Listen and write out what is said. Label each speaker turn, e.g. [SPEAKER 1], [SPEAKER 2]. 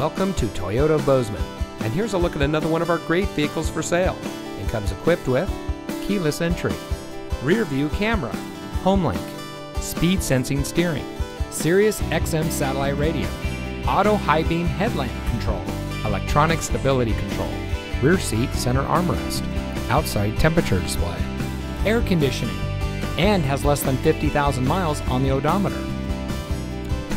[SPEAKER 1] Welcome to Toyota Bozeman, and here's a look at another one of our great vehicles for sale. It comes equipped with keyless entry, rear view camera, HomeLink, speed sensing steering, Sirius XM satellite radio, auto high beam headlamp control, electronic stability control, rear seat center armrest, outside temperature display, air conditioning, and has less than 50,000 miles on the odometer.